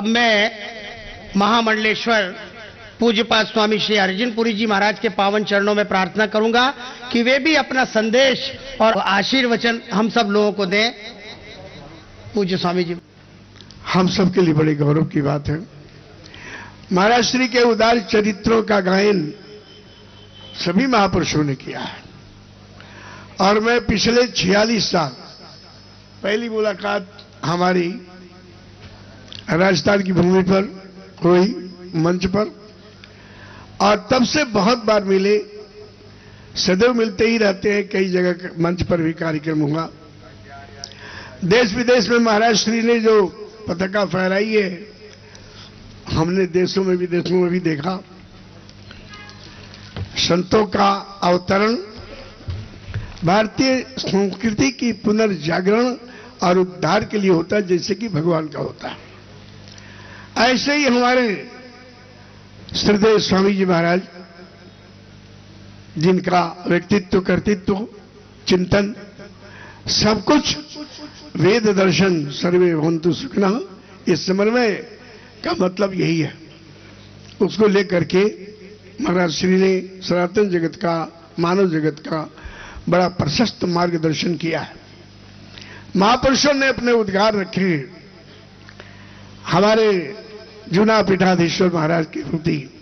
अब मैं महामंडलेश्वर पूज्यपाद स्वामी श्री अर्जुनपुरी जी महाराज के पावन चरणों में प्रार्थना करूँगा कि वे भी अपना संदेश और आशीर्वचन हम सब लोगों को दें। पूज्य स्वामी जी। हम सबके लिए बड़े गौरव की बात है। महाराज श्री के उदार चरित्रों का गायन सभी महापुरुषों ने किया है। और मैं पिछले 46 साल पहली मुलाकात हमारी राजस्थान की भूमि पर, कोई मंच पर। और तब से बहुत बार मिले, सदैव मिलते ही रहते हैं, कई जगह मंच पर भी कार्यक्रम हुआ। देश विदेश में महाराज श्री ने जो पताका फहराई है, हमने देशों में, विदेशों में भी देखा। संतों का अवतरण, भारतीय संस्कृति की पुनर्जागरण और उद्धार के लिए होता है, जैसे कि भगवान का होता है। ऐसे ही हमारे श्रद्धेय स्वामी जी महाराज, जिनका व्यक्तित्व, कर्तित्व, चिंतन, सब कुछ वेद दर्शन सर्वे भवंतु सुखना, इस समन्वय का मतलब यही है। उसको लेकर के महाराज श्री ने सनातन जगत का, मानव जगत का बड़ा प्रशस्त मार्गदर्शन किया है। महापुरुषों ने अपने उद्गार रखे हमारे जूना पीठाधीश्वर महाराज की प्रति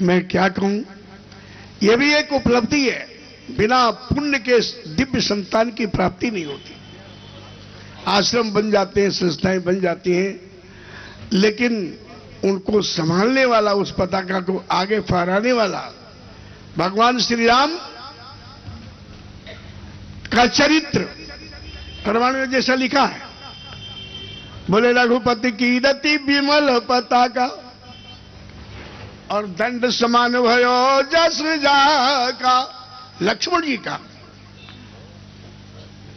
मैं क्या कहूँ? यह भी एक उपलब्धि है। बिना पुण्य के दिव्य संतान की प्राप्ति नहीं होती। आश्रम बन जाते हैं, संस्थाएँ बन जाती हैं, लेकिन उनको संभालने वाला, उस पताका को आगे फहराने वाला भगवान श्री राम का चरित्र परमाणु जैसा लिखा है। बोले, रघुपति की दति विमल पता का और दंड समान भयो जस जा का लक्ष्मण जी का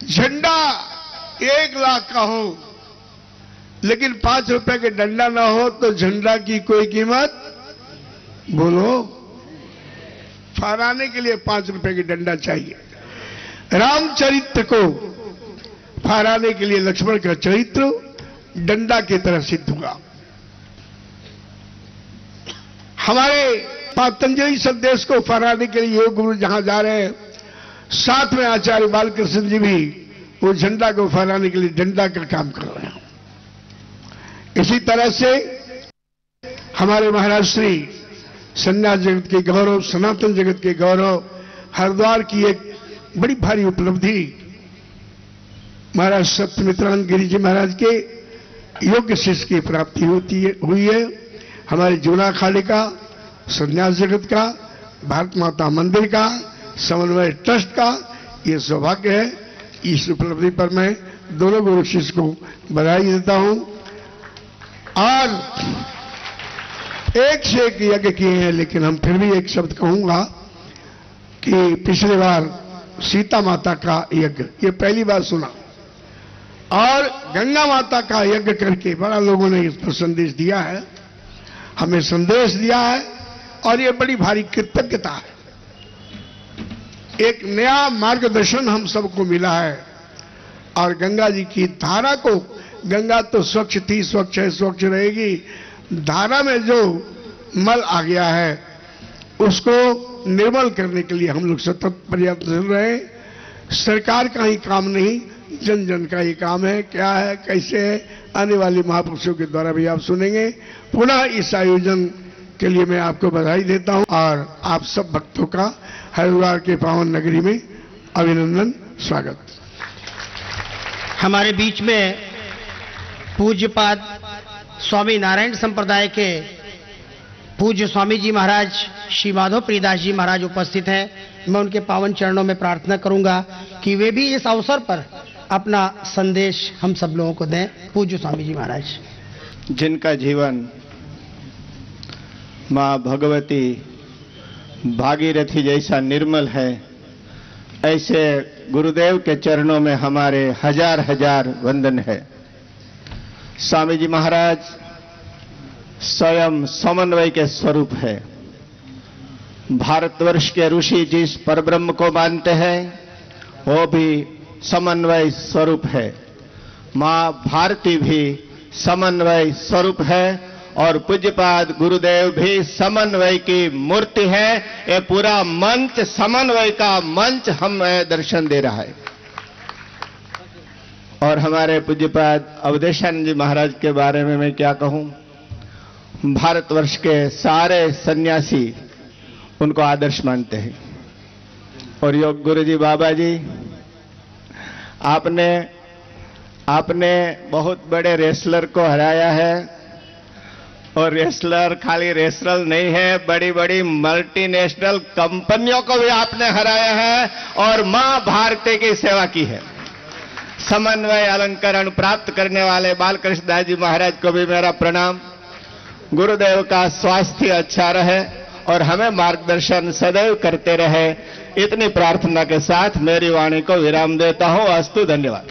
झंडा एक लाख का हो, लेकिन पाँच रुपए के डंडा ना हो तो झंडा की कोई कीमत बोलो। फहराने के लिए पाँच रुपए की डंडा चाहिए। रामचरित्र को फहराने के लिए लक्ष्मण का चरित्र डंडा की तरह सिद्ध हुआ हमारे पातंजलि संदेश को फहराने के लिए योग गुरु जहाँ जा रहे हैं, साथ में आचार्य बालकृष्ण जी भी वो झंडा को फहराने के लिए डंडा का काम कर रहे हैं। इसी तरह से हमारे महाराज श्री संन्यास जगत के गौरव, सनातन जगत के गौरव, हरिद्वार की एक बड़ी भारी उपलब्धि महाराज सत्यमित्रानंद गिरी जी महाराज के योग्य शिष्य की प्राप्ति होती है, हुई है। हमारे जूना अखाड़े का, संन्यास जगत का, भारत माता मंदिर का, समन्वय ट्रस्ट का, ये सौभाग्य है। इस उपलब्धि पर मैं दोनों गुरु शिष्य को बधाई देता हूँ। और एक से एक यज्ञ किए हैं, लेकिन हम फिर भी एक शब्द कहूँगा कि पिछले बार सीता माता का यज्ञ, ये पहली बार सुना। और गंगा माता का यज्ञ करके बड़ा लोगों ने इस पर संदेश दिया है। हमें संदेश दिया है और ये बड़ी भारी कृतज्ञता है। एक नया मार्गदर्शन हम सबको मिला है और गंगा जी की धारा को, गंगा तो स्वच्छ थी, स्वच्छ है, स्वच्छ रहेगी। धारा में जो मल आ गया है, उसको निर्मल करने के लिए हम लोग सतत प्रयत्न रहे। सरकार का ही काम नहीं जन जन का ही काम है, क्या है, कैसे है, आने वाले महापुरुषों के द्वारा भी आप सुनेंगे। पुनः इस आयोजन के लिए मैं आपको बधाई देता हूँ और आप सब भक्तों का हरिद्वार के पावन नगरी में अभिनंदन, स्वागत। हमारे बीच में पूज्यपाद स्वामी नारायण संप्रदाय के पूज्य स्वामी जी महाराज श्री माधव प्रियदास जी महाराज उपस्थित हैं। मैं उनके पावन चरणों में प्रार्थना करूँगा कि वे भी इस अवसर पर अपना संदेश हम सब लोगों को दें। पूज्य स्वामी जी महाराज। जिनका जीवन माँ भगवती भागीरथी जैसा निर्मल है, ऐसे गुरुदेव के चरणों में हमारे हज़ार हज़ार वंदन है। स्वामी जी महाराज स्वयं समन्वय के स्वरूप है। भारतवर्ष के ऋषि जिस परब्रह्म को मानते हैं, वो भी समन्वय स्वरूप है। माँ भारती भी समन्वय स्वरूप है और पूज्यपाद गुरुदेव भी समन्वय की मूर्ति है। ये पूरा मंच, समन्वय का मंच हमें दर्शन दे रहा है। और हमारे पूज्यपाद अवधेशानंद जी महाराज के बारे में मैं क्या कहूँ? भारतवर्ष के सारे सन्यासी उनको आदर्श मानते हैं। और योग गुरु जी बाबा जी आपने आपने बहुत बड़े रेसलर को हराया है और रेसलर खाली रेसलर नहीं है बड़ी बड़ी मल्टीनेशनल कंपनियों को भी आपने हराया है और माँ भारती की सेवा की है। समन्वय अलंकरण प्राप्त करने वाले बालकृष्ण दास जी महाराज को भी मेरा प्रणाम। गुरुदेव का स्वास्थ्य अच्छा रहे और हमें मार्गदर्शन सदैव करते रहे। इतनी प्रार्थना के साथ मेरी वाणी को विराम देता हूँ। अस्तु, धन्यवाद।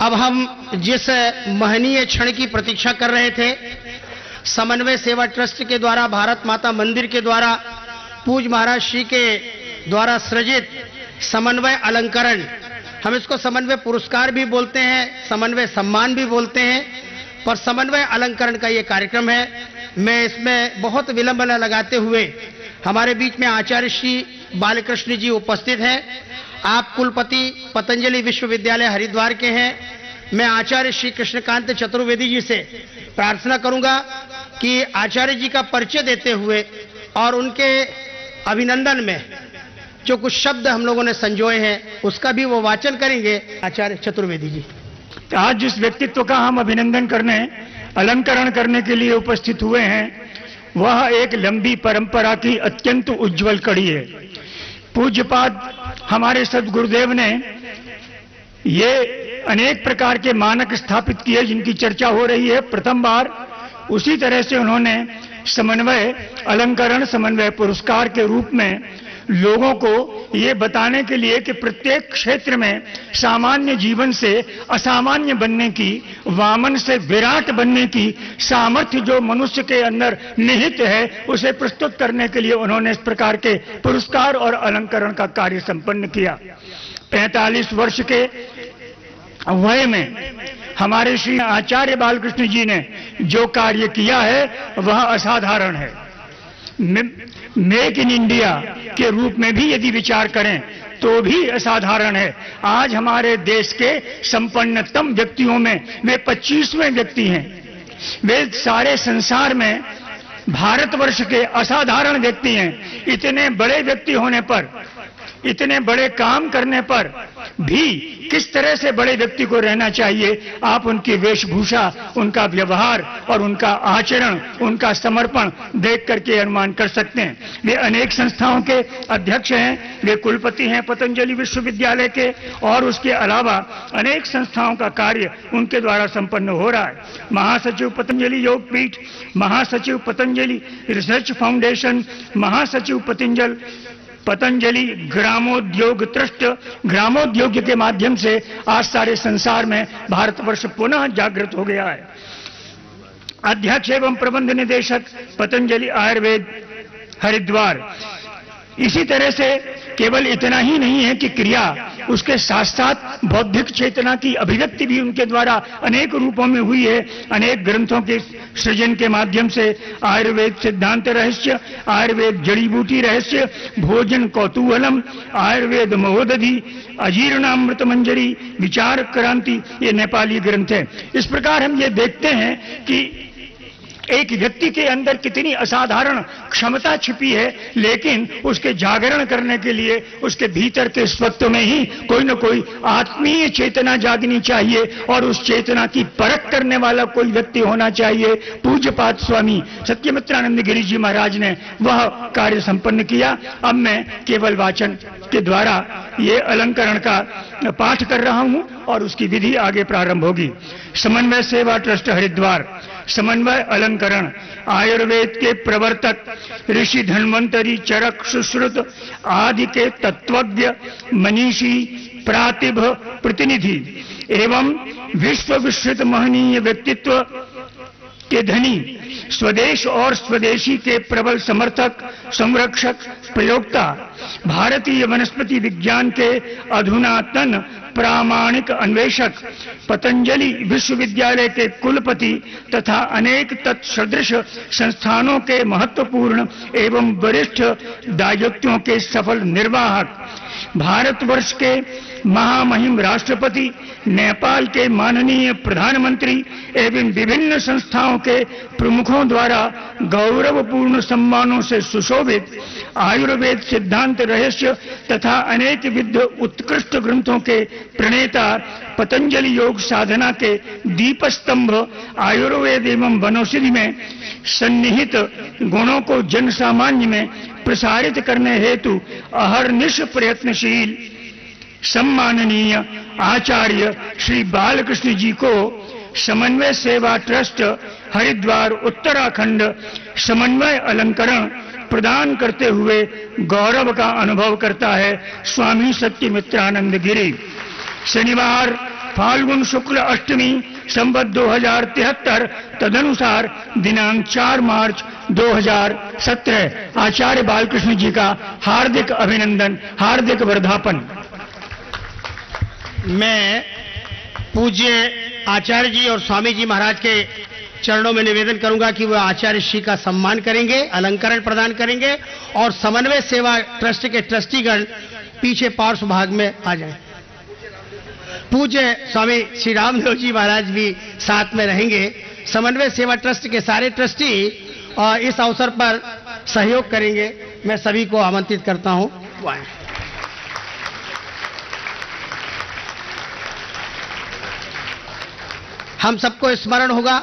अब हम जिस महनीय क्षण की प्रतीक्षा कर रहे थे, समन्वय सेवा ट्रस्ट के द्वारा, भारत माता मंदिर के द्वारा, पूज महाराज श्री के द्वारा सृजित समन्वय अलंकरण, हम इसको समन्वय पुरस्कार भी बोलते हैं, समन्वय सम्मान भी बोलते हैं, पर समन्वय अलंकरण का ये कार्यक्रम है। मैं इसमें बहुत विलंबना लगाते हुए हमारे बीच में आचार्य श्री बालकृष्ण जी उपस्थित हैं। आप कुलपति पतंजलि विश्वविद्यालय हरिद्वार के हैं। मैं आचार्य श्री कृष्णकांत चतुर्वेदी जी से प्रार्थना करूँगा कि आचार्य जी का परिचय देते हुए और उनके अभिनंदन में जो कुछ शब्द हम लोगों ने संजोए हैं, उसका भी वो वाचन करेंगे आचार्य चतुर्वेदी जी। आज जिस व्यक्तित्व का हम अभिनंदन करने, अलंकरण करने के लिए उपस्थित हुए हैं वह एक लंबी परंपरा की अत्यंत उज्जवल कड़ी है। पूज्यपाद हमारे सदगुरुदेव ने ये अनेक प्रकार के मानक स्थापित किए जिनकी चर्चा हो रही है। प्रथम बार उसी तरह से उन्होंने समन्वय, अलंकरण, समन्वय पुरस्कार के रूप में लोगों को ये बताने के लिए कि प्रत्येक क्षेत्र में सामान्य जीवन से असामान्य बनने की, वामन से विराट बनने की सामर्थ्य जो मनुष्य के अंदर निहित है, उसे प्रस्तुत करने के लिए उन्होंने इस प्रकार के पुरस्कार और अलंकरण का कार्य संपन्न किया। 45 वर्ष के वय में हमारे श्री आचार्य बालकृष्ण जी ने जो कार्य किया है, वह असाधारण है। मेक इन इंडिया के रूप में भी यदि विचार करें तो भी असाधारण है। आज हमारे देश के संपन्नतम व्यक्तियों में, वे पच्चीसवें व्यक्ति हैं। वे सारे संसार में भारतवर्ष के असाधारण व्यक्ति हैं। इतने बड़े व्यक्ति होने पर इतने बड़े काम करने पर भी किस तरह से बड़े व्यक्ति को रहना चाहिए? आप उनकी वेशभूषा, उनका व्यवहार और उनका आचरण, उनका समर्पण देख करके अनुमान कर सकते हैं। वे अनेक संस्थाओं के अध्यक्ष हैं, वे कुलपति हैं पतंजलि विश्वविद्यालय के, और उसके अलावा अनेक संस्थाओं का कार्य उनके द्वारा संपन्न हो रहा है। महासचिव पतंजलि योग पीठ, महासचिव पतंजलि रिसर्च फाउंडेशन, महासचिव पतंजल पतंजलि ग्रामोद्योग ट्रस्ट ग्रामोद्योग के माध्यम से आज सारे संसार में भारतवर्ष पुनः जागृत हो गया है। अध्यक्ष एवं प्रबंध निदेशक पतंजलि आयुर्वेद हरिद्वार। इसी तरह से केवल इतना ही नहीं है कि क्रिया, उसके साथ साथ बौद्धिक चेतना की अभिव्यक्ति भी उनके द्वारा अनेक रूपों में हुई है। अनेक ग्रंथों के सृजन के माध्यम से आयुर्वेद सिद्धांत रहस्य, आयुर्वेद जड़ी बूटी रहस्य, भोजन कौतूहलम, आयुर्वेद महोदधि अजीर्णामृत मंजरी विचार क्रांति, ये नेपाली ग्रंथ है। इस प्रकार हम ये देखते हैं कि एक व्यक्ति के अंदर कितनी असाधारण क्षमता छिपी है, लेकिन उसके जागरण करने के लिए, उसके भीतर के स्वत्व में ही कोई ना कोई आत्मीय चेतना जागनी चाहिए और उस चेतना की परख करने वाला कोई व्यक्ति होना चाहिए। पूज्यपात स्वामी सत्यमित्रानंद गिरी जी महाराज ने वह कार्य संपन्न किया। अब मैं केवल वाचन के द्वारा ये अलंकरण का पाठ कर रहा हूँ और उसकी विधि आगे प्रारंभ होगी। समन्वय सेवा ट्रस्ट हरिद्वार। समन्वय अलंकरण, आयुर्वेद के प्रवर्तक, ऋषि धन्वंतरी चरक सुश्रुत आदि के तत्वज्ञ, मनीषी प्रातिभ प्रतिनिधि एवं विश्व विश्रित महनीय व्यक्तित्व के धनी, स्वदेश और स्वदेशी के प्रबल समर्थक, संरक्षक, प्रयोक्ता, भारतीय वनस्पति विज्ञान के अधुनातन प्रामाणिक अन्वेषक, पतंजलि विश्वविद्यालय के कुलपति तथा अनेक तत्सदृश संस्थानों के महत्वपूर्ण एवं वरिष्ठ दायित्वों के सफल निर्वाहक, भारतवर्ष के महामहिम राष्ट्रपति, नेपाल के माननीय प्रधानमंत्री एवं विभिन्न संस्थाओं के प्रमुखों द्वारा गौरवपूर्ण सम्मानों से सुशोभित आयुर्वेद सिद्धांत रहस्य तथा अनेक विध उत्कृष्ट ग्रंथों के प्रणेता पतंजलि योग साधना के दीप स्तंभ आयुर्वेद एवं वनौषधि में सन्निहित गुणों को जन सामान्य में प्रसारित करने हेतु अहरनिश प्रयत्नशील सम्माननीय आचार्य श्री बालकृष्ण जी को समन्वय सेवा ट्रस्ट हरिद्वार उत्तराखंड समन्वय अलंकरण प्रदान करते हुए गौरव का अनुभव करता है स्वामी सत्यमित्रानंद गिरी। शनिवार, फाल्गुन शुक्ल अष्टमी संबत दो हज़ार तिहत्तर, तदनुसार दिनांक 4 मार्च 2017 आचार्य बालकृष्ण जी का हार्दिक अभिनंदन, हार्दिक वर्धापन मैं पूज्य आचार्य जी और स्वामी जी महाराज के चरणों में निवेदन करूँगा कि वह आचार्य श्री का सम्मान करेंगे, अलंकरण प्रदान करेंगे और समन्वय सेवा ट्रस्ट के ट्रस्टीगण पीछे पार्श्व भाग में आ जाए। पूज्य स्वामी श्री रामदेव जी महाराज भी साथ में रहेंगे। समन्वय सेवा ट्रस्ट के सारे ट्रस्टी और इस अवसर पर सहयोग करेंगे। मैं सभी को आमंत्रित करता हूँ। हम सबको स्मरण होगा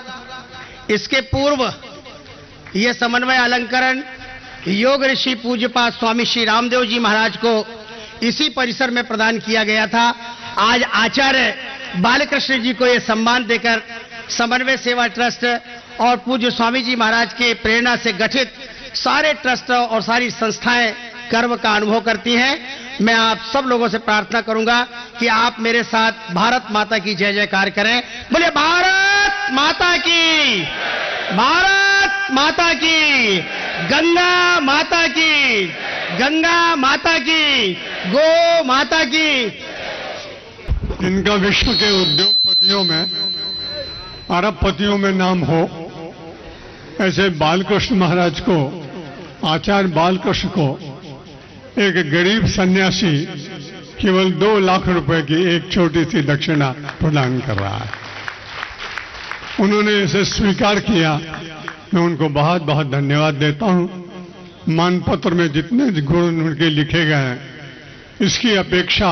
इसके पूर्व यह समन्वय अलंकरण योग ऋषि पूज्यपाद स्वामी श्री रामदेव जी महाराज को इसी परिसर में प्रदान किया गया था। आज आचार्य बालकृष्ण जी को यह सम्मान देकर समन्वय सेवा ट्रस्ट और पूज्य स्वामी जी महाराज के प्रेरणा से गठित सारे ट्रस्ट और सारी संस्थाएँ गर्व का अनुभव करती हैं। मैं आप सब लोगों से प्रार्थना करूँगा कि आप मेरे साथ भारत माता की जय जयकार करें। बोले भारत माता की, भारत माता की, गंगा माता की, गंगा माता की, गो माता की। इनका विश्व के उद्योगपतियों में, अरबपतियों में नाम हो, ऐसे बालकृष्ण महाराज को, आचार्य बालकृष्ण को एक गरीब सन्यासी केवल दो लाख रुपए की एक छोटी सी दक्षिणा प्रदान कर रहा है। उन्होंने इसे स्वीकार किया। मैं उनको बहुत बहुत धन्यवाद देता हूँ। मानपत्र में जितने गुण उनके लिखे गए हैं, इसकी अपेक्षा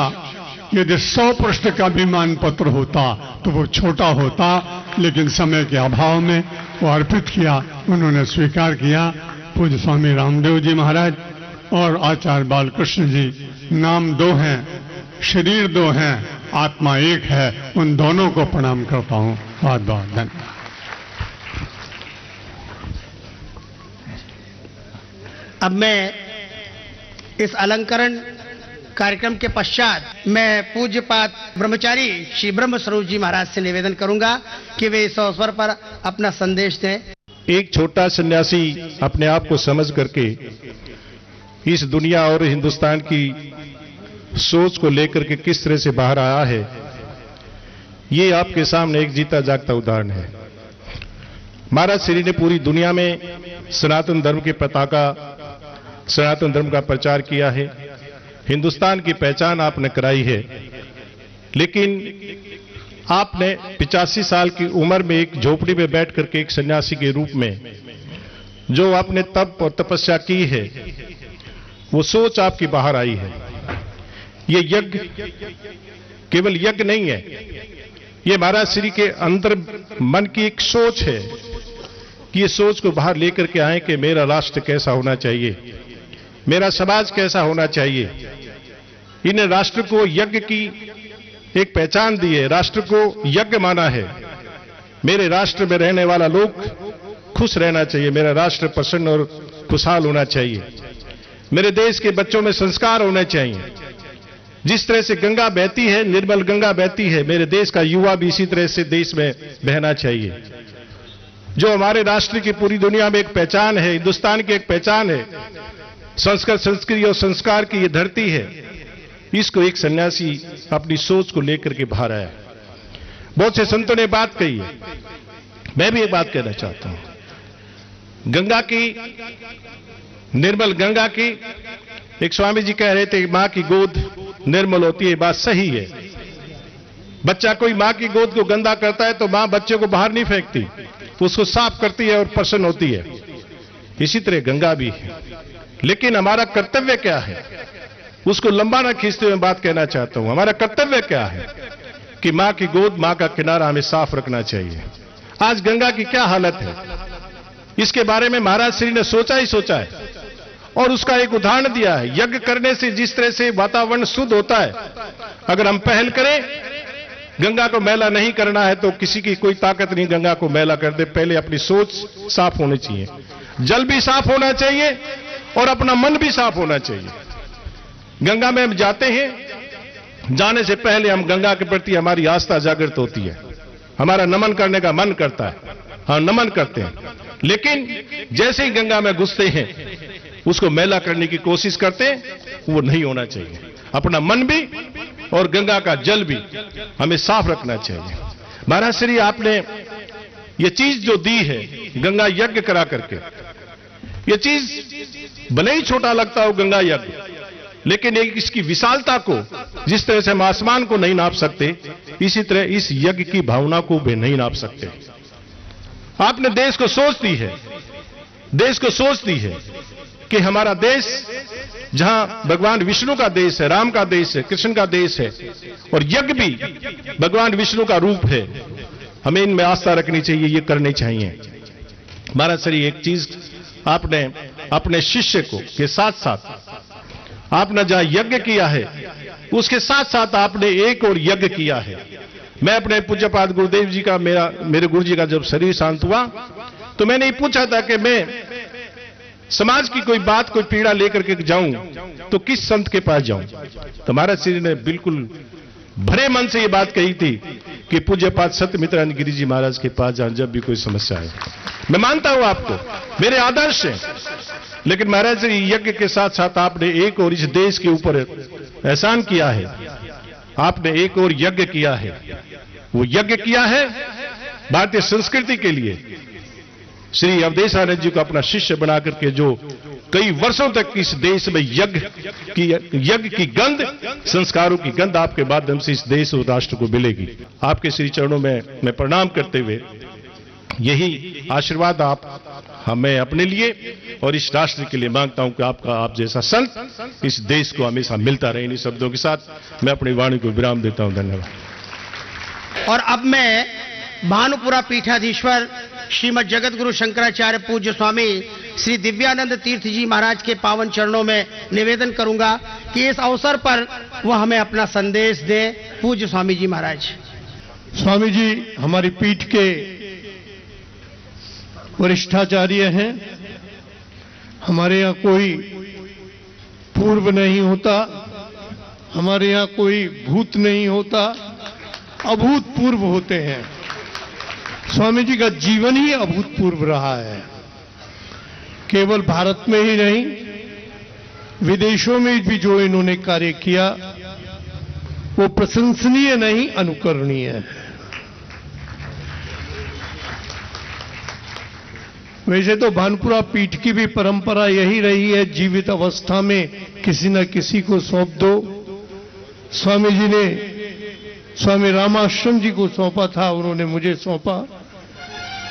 यदि सौ प्रश्न का भी मानपत्र होता तो वो छोटा होता, लेकिन समय के अभाव में वो अर्पित किया, उन्होंने स्वीकार किया। पूज्य स्वामी रामदेव जी महाराज और आचार्य बालकृष्ण जी नाम दो हैं शरीर दो हैं आत्मा एक है उन दोनों को प्रणाम करता हूँ। बहुत बहुत धन्यवाद। अब मैं इस अलंकरण कार्यक्रम के पश्चात मैं पूज्यपात ब्रह्मचारी श्री ब्रह्म स्वरूप जी महाराज से निवेदन करूँगा कि वे इस अवसर पर अपना संदेश दें। एक छोटा सन्यासी अपने आप को समझ करके इस दुनिया और हिंदुस्तान की सोच को लेकर के किस तरह से बाहर आया है, ये आपके सामने एक जीता जागता उदाहरण है। महाराज श्री ने पूरी दुनिया में सनातन धर्म की पताका, सनातन धर्म का प्रचार किया है। हिंदुस्तान की पहचान आपने कराई है, लेकिन आपने पिचासी साल की उम्र में एक झोपड़ी में बैठ करके एक सन्यासी के रूप में, जो आपने तप और तपस्या की है वो सोच आपकी बाहर आई है। ये यज्ञ केवल यज्ञ नहीं है। ये महाराज श्री के अंदर मन की एक सोच है कि ये सोच को बाहर लेकर के आए कि मेरा राष्ट्र कैसा होना चाहिए, मेरा समाज कैसा होना चाहिए। इन राष्ट्र को यज्ञ की एक पहचान दी है, राष्ट्र को यज्ञ माना है। मेरे राष्ट्र में रहने वाला लोग खुश रहना चाहिए, मेरा राष्ट्र प्रसन्न और खुशहाल होना चाहिए। मेरे देश के बच्चों में संस्कार होने चाहिए। जिस तरह से गंगा बहती है, निर्मल गंगा बहती है, मेरे देश का युवा भी इसी तरह से देश में बहना चाहिए। जो हमारे राष्ट्र की पूरी दुनिया में एक पहचान है, हिंदुस्तान की एक पहचान है, संस्कृत, संस्कृति और संस्कार की ये धरती है, इसको एक सन्यासी अपनी सोच को लेकर के बाहर आया। बहुत से संतों ने बात कही है। मैं भी एक बात कहना चाहता हूँ। गंगा की निर्मल गंगा की, एक स्वामी जी कह रहे थे, माँ की गोद निर्मल होती है बात सही है। बच्चा कोई माँ की गोद को गंदा करता है तो माँ बच्चे को बाहर नहीं फेंकती उसको साफ़ करती है और प्रसन्न होती है। इसी तरह गंगा भी है। लेकिन हमारा कर्तव्य क्या है? उसको लंबा ना खींचते हुए बात कहना चाहता हूँ। हमारा कर्तव्य क्या है? कि माँ की गोद, माँ का किनारा हमें साफ़ रखना चाहिए। आज गंगा की क्या हालत है? इसके बारे में महाराज श्री ने सोचा ही सोचा है। और उसका एक उदाहरण दिया है। यज्ञ करने से जिस तरह से वातावरण शुद्ध होता है, अगर हम पहल करें, गंगा को मैला नहीं करना है तो किसी की कोई ताकत नहीं गंगा को मैला कर दे। पहले अपनी सोच साफ़ होनी चाहिए। जल भी साफ़ होना चाहिए और अपना मन भी साफ़ होना चाहिए। गंगा में हम जाते हैं, जाने से पहले हम गंगा के प्रति हमारी आस्था जागृत होती है। हमारा नमन करने का मन करता है। हम नमन करते हैं। लेकिन जैसे ही गंगा में घुसते हैं उसको मैला करने की कोशिश करते वो नहीं होना चाहिए। अपना मन भी और गंगा का जल भी हमें साफ़ रखना चाहिए। महाराज, श्री आपने ये चीज़ जो दी है, गंगा यज्ञ करा करके, ये चीज़ भले ही छोटा लगता हो गंगा यज्ञ, लेकिन एक इसकी विशालता को, जिस तरह से हम आसमान को नहीं नाप सकते, इसी तरह इस यज्ञ की भावना को भी नहीं नाप सकते। आपने देश को सोच दी है, देश को सोच दी है कि हमारा देश, जहाँ भगवान विष्णु का देश है, राम का देश है, कृष्ण का देश है, और यज्ञ भी भगवान विष्णु का रूप है, हमें इनमें आस्था रखनी चाहिए, ये करनी चाहिए। महाराज, सरी, एक चीज़ आपने, अपने शिष्य को के साथ साथ आपने जहाँ यज्ञ किया है, उसके साथ साथ आपने एक और यज्ञ किया है। मैं अपने पूज्यपाद गुरुदेव जी का, मेरा, मेरे गुरु जी का जब शरीर शांत हुआ तो मैंने ये पूछा था कि मैं समाज की कोई बात, कोई पीड़ा लेकर के जाऊँ तो किस संत के पास जाऊँ? तो महाराज श्री ने बिल्कुल भरे मन से ये बात कही थी कि पूज्य पाठ सत्यमित्रानंद गिरी जी महाराज के पास जाऊँ, जब भी कोई समस्या है। मैं मानता हूँ आपको, मेरे आदर्श हैं, लेकिन महाराज जी, यज्ञ के साथ साथ आपने एक और इस देश के ऊपर एहसान किया है। आपने एक और यज्ञ किया है। वो यज्ञ किया है भारतीय संस्कृति के लिए। श्री अवधेशानंद जी को अपना शिष्य बना करके जो कई वर्षों तक इस देश में यज्ञ की यज्ञ की गंध, संस्कारों की गंध आपके माध्यम से इस देश और राष्ट्र को मिलेगी। आपके श्री चरणों में, मैं प्रणाम करते हुए यही आशीर्वाद आप, हमें अपने लिए और इस राष्ट्र के लिए माँगता हूँ कि आपका, आप जैसा संत इस देश को हमेशा मिलता रहे। इन शब्दों के साथ मैं अपनी वाणी को विराम देता हूँ। धन्यवाद। और अब मैं भानुपुरा पीठाधीश्वर श्रीमद जगत गुरु शंकराचार्य पूज्य स्वामी श्री दिव्यानंद तीर्थ जी महाराज के पावन चरणों में निवेदन करूँगा कि इस अवसर पर वह हमें अपना संदेश दे। पूज्य स्वामी जी महाराज। स्वामी जी, हमारी पीठ के वरिष्ठाचार्य हैं। हमारे यहाँ कोई पूर्व नहीं होता। हमारे यहाँ कोई भूत नहीं होता। अभूतपूर्व होते हैं। स्वामी जी का जीवन ही अभूतपूर्व रहा है। केवल भारत में ही नहीं, विदेशों में भी जो इन्होंने कार्य किया, वो प्रशंसनीय नहीं, अनुकरणीय है। वैसे तो भानपुरा पीठ की भी परंपरा यही रही है, जीवित अवस्था में किसी न किसी को सौंप दो। स्वामी जी ने, स्वामी रामाश्रम जी को सौंपा था, उन्होंने मुझे सौंपा।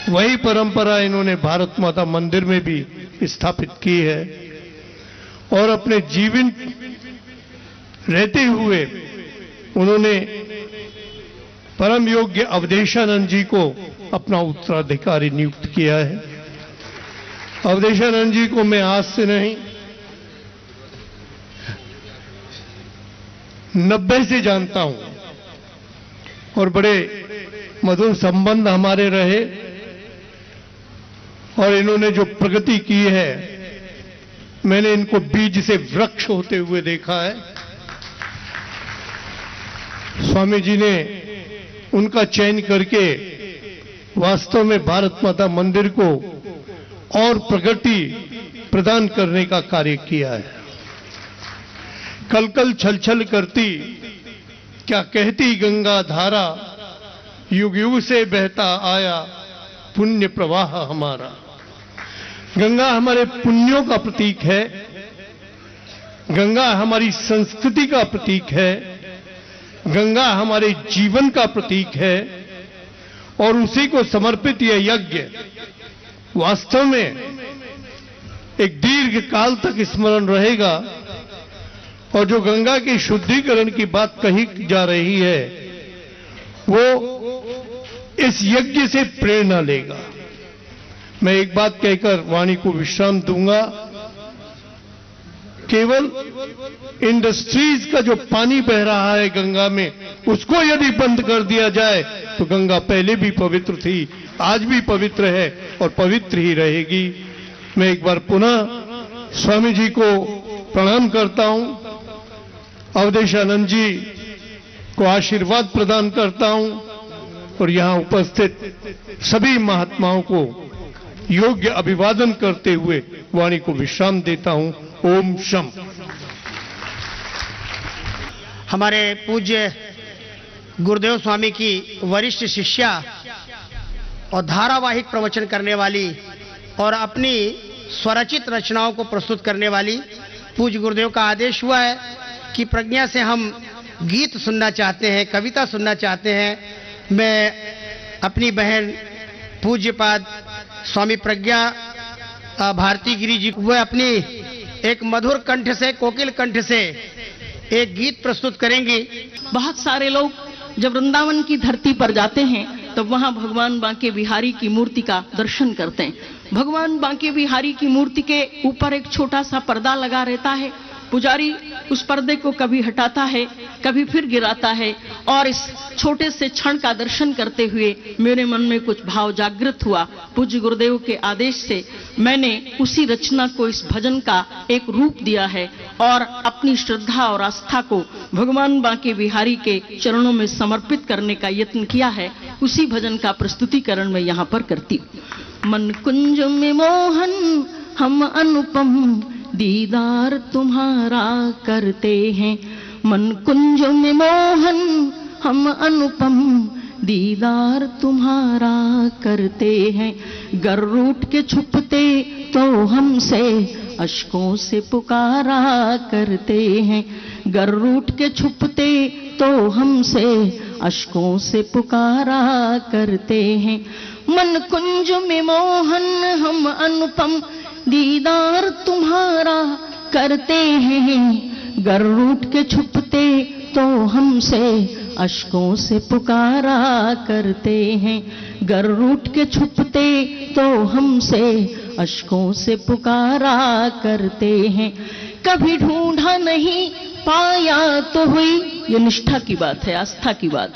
वही परंपरा इन्होंने भारत माता मंदिर में भी स्थापित की है और अपने जीवन रहते हुए उन्होंने परम योग्य अवधेशानंद जी को अपना उत्तराधिकारी नियुक्त किया है। अवधेशानंद जी को मैं आज से नहीं, नब्बे से जानता हूँ और बड़े मधुर संबंध हमारे रहे। और इन्होंने जो प्रगति की है, मैंने इनको बीज से वृक्ष होते हुए देखा है। स्वामी जी ने उनका चयन करके वास्तव में भारत माता मंदिर को और प्रगति प्रदान करने का कार्य किया है। कल कल छल छल करती, क्या कहती गंगा धारा, युग युग से बहता आया, पुण्य प्रवाह हमारा। गंगा हमारे पुण्यों का प्रतीक है। गंगा हमारी संस्कृति का प्रतीक है। गंगा हमारे जीवन का प्रतीक है। और उसी को समर्पित यह यज्ञ वास्तव में एक दीर्घ काल तक स्मरण रहेगा। और जो गंगा के शुद्धिकरण की बात कही जा रही है, वो इस यज्ञ से प्रेरणा लेगा। मैं एक बात कहकर वाणी को विश्राम दूँगा। केवल इंडस्ट्रीज़ का जो पानी बह रहा है गंगा में, उसको यदि बंद कर दिया जाए तो गंगा पहले भी पवित्र थी, आज भी पवित्र है और पवित्र ही रहेगी। मैं एक बार पुनः स्वामी जी को प्रणाम करता हूँ, अवधेशानंद जी को आशीर्वाद प्रदान करता हूँ और यहाँ उपस्थित सभी महात्माओं को योग्य अभिवादन करते हुए वाणी को विश्राम देता हूँ। ओम शम हमारे पूज्य गुरुदेव स्वामी की वरिष्ठ शिष्या और धारावाहिक प्रवचन करने वाली और अपनी स्वरचित रचनाओं को प्रस्तुत करने वाली पूज्य गुरुदेव का आदेश हुआ है कि प्रज्ञा से हम गीत सुनना चाहते हैं, कविता सुनना चाहते हैं। मैं अपनी बहन पूज्यपाद स्वामी प्रज्ञा भारती गिरी जी वह अपनी एक मधुर कंठ से, कोकिल कंठ से एक गीत प्रस्तुत करेंगी। बहुत सारे लोग जब वृंदावन की धरती पर जाते हैं तो वहाँ भगवान बांके बिहारी की मूर्ति का दर्शन करते हैं। भगवान बांके बिहारी की मूर्ति के ऊपर एक छोटा सा पर्दा लगा रहता है। पुजारी उस पर्दे को कभी हटाता है, कभी फिर गिराता है। और इस छोटे से क्षण का दर्शन करते हुए मेरे मन में कुछ भाव जागृत हुआ। पूज्य गुरुदेव के आदेश से मैंने उसी रचना को इस भजन का एक रूप दिया है और अपनी श्रद्धा और आस्था को भगवान बांके बिहारी के चरणों में समर्पित करने का यत्न किया है, उसी भजन का प्रस्तुतिकरण मैं यहाँ पर करती मन कुंज में मोहन, हम अनुपम, दीदार तुम्हारा करते हैं। मन कुंज में मोहन, हम अनुपम। दीदार तुम्हारा करते हैं, गर रूट के छुपते तो हमसे अशकों से पुकारा करते हैं। गर रूट के छुपते तो हमसे अशकों से पुकारा करते हैं। मन कुंज में मोहन, हम अनुपम। दीदार तुम्हारा करते हैं। गर रूट के छुपते तो हमसे अशकों से पुकारा करते हैं। गर रूट के छुपते तो हमसे अशकों से पुकारा करते हैं। कभी ढूंढा नहीं, पाया तो हुई, ये निष्ठा की बात है, आस्था की बात।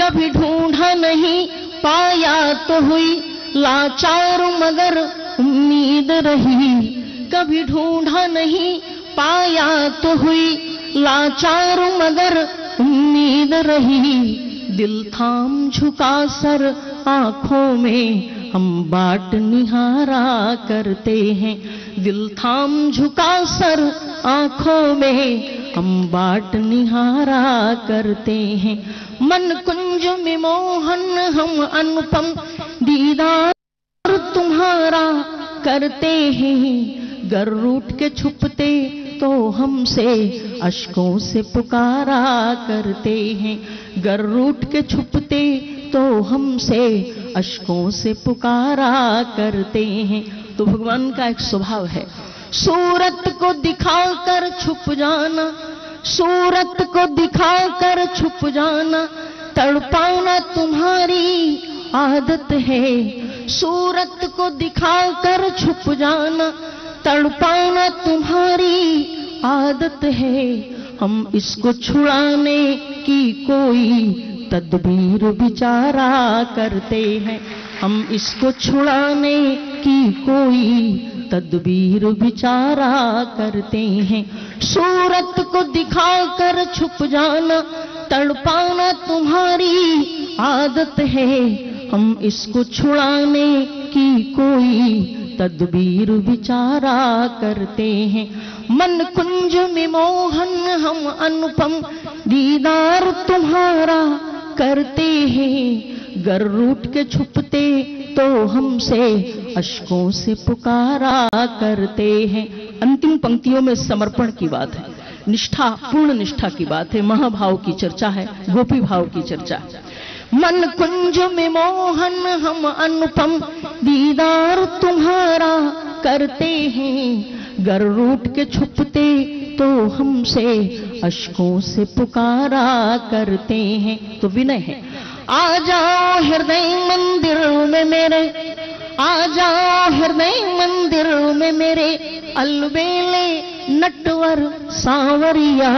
कभी ढूंढा नहीं, पाया तो हुई, लाचार मगर उम्मीद रही। कभी ढूंढा नहीं पाया तो हुई लाचार मगर उम्मीद रही। दिल थाम झुका सर आँखों में, हम बाट निहारा करते हैं। दिल थाम झुका सर आँखों में, हम बाट निहारा करते हैं। मन कुंज में मोहन, हम अनुपम दीदार तुम्हारा करते हैं। गर रूट के छुपते तो हमसे अशकों से पुकारा करते हैं। गर रूट के छुपते तो हमसे अशकों से पुकारा करते हैं। तो भगवान का एक स्वभाव है। सूरत को दिखाकर छुप जाना, सूरत को दिखाकर छुप जाना तड़पाना तुम्हारी आदत है। सूरत को दिखाकर छुप जाना तड़पाना तुम्हारी आदत है। हम इसको छुड़ाने की कोई तदबीर विचारा करते हैं। हम इसको छुड़ाने की कोई तदबीर विचारा करते हैं। सूरत को दिखाकर छुप जाना तड़पाना तुम्हारी आदत है। हम इसको छुड़ाने की कोई तदबीर विचारा करते हैं। मन कुंज में मोहन हम अनुपम, दीदार तुम्हारा करते हैं। गर रूट के छुपते तो हमसे अशकों से पुकारा करते हैं। अंतिम पंक्तियों में समर्पण की बात है। निष्ठा, पूर्ण निष्ठा की बात है। महाभाव की चर्चा है। गोपी भाव की चर्चा है। मन कुंज में मोहन हम अनुपम। दीदार तुम्हारा करते हैं। गर रूट के छुपते तो हमसे अशकों से पुकारा करते हैं। तो विनय है। आ जाओ हृदय मंदिर में मेरे। आ जाओ हृदय मंदिर में मेरे। अलबेले नटवर सांवरिया।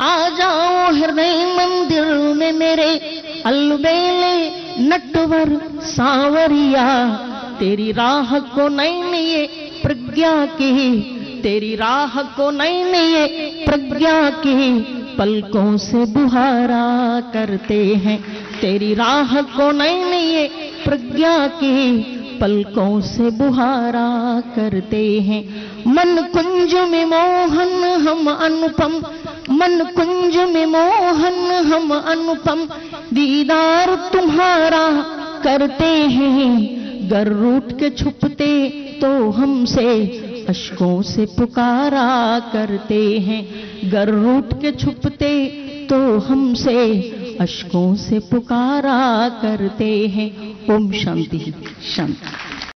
आ जाओ हृदय मंदिर में मेरे। अलबेले नटवर सांवरिया, तेरी राह को नैन ये प्रज्ञा की, तेरी राह को नैन ये प्रज्ञा की, पलकों से बुहारा करते हैं। तेरी राह को नैन ये प्रज्ञा की, पलकों से बुहारा करते हैं। मन कुंज में मोहन, हम अनुपम मन कुंज में मोहन हम अनुपम। दीदार तुम्हारा करते हैं। गर रूट के छुपते तो हमसे अशकों से पुकारा करते हैं। गर रूट के छुपते तो हमसे अशकों से पुकारा करते हैं। ओम शांति शांति।